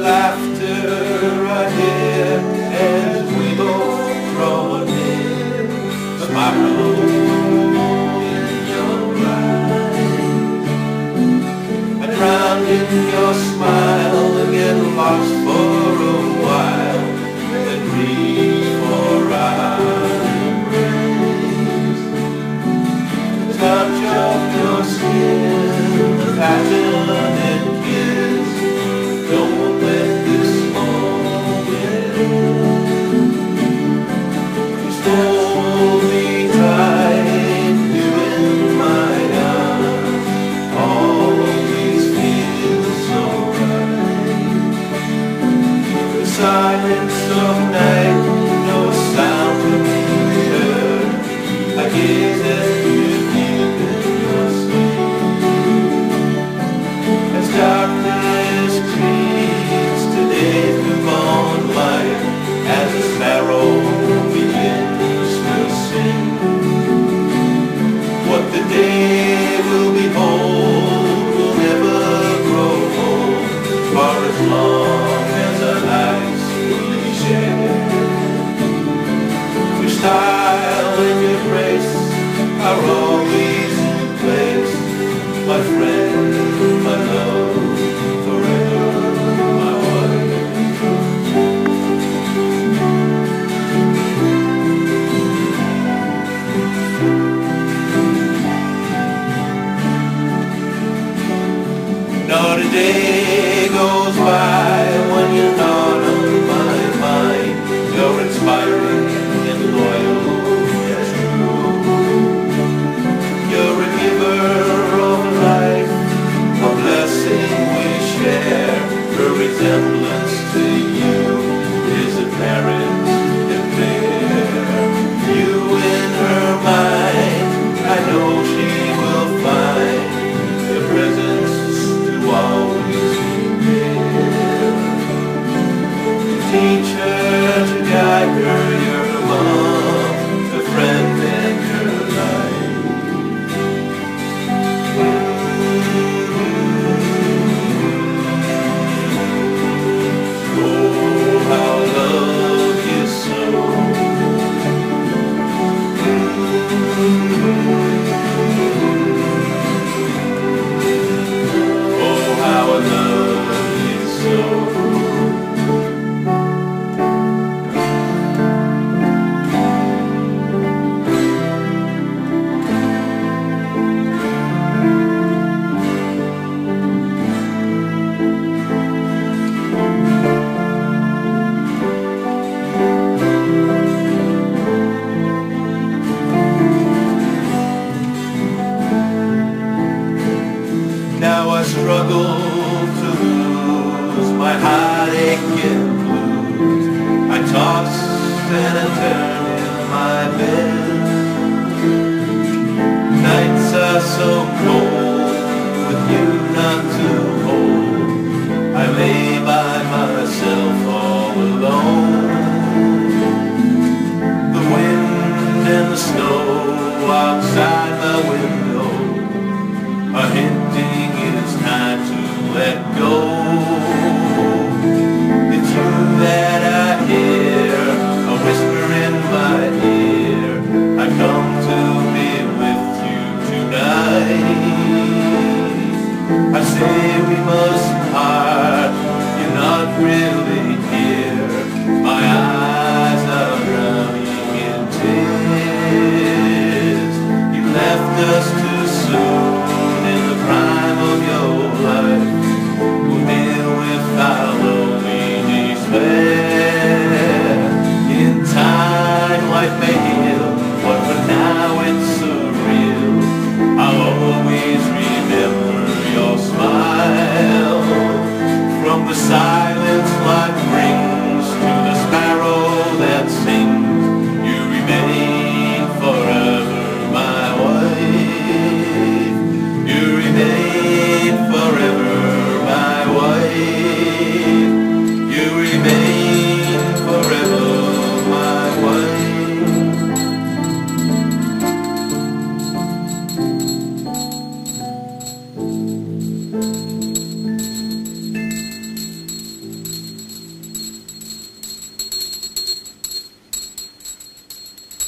laughter I hear as we both growing in the spiral in your. I drown in your smile and get lost silence of night. my friend. teacher to guide her. Lost and I turned in my bed. Nights are so cold With you not to hold. I lay by myself all alone. The wind and the snow outside my window. Are hinting it is time to let go. Just.